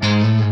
Mm-hmm.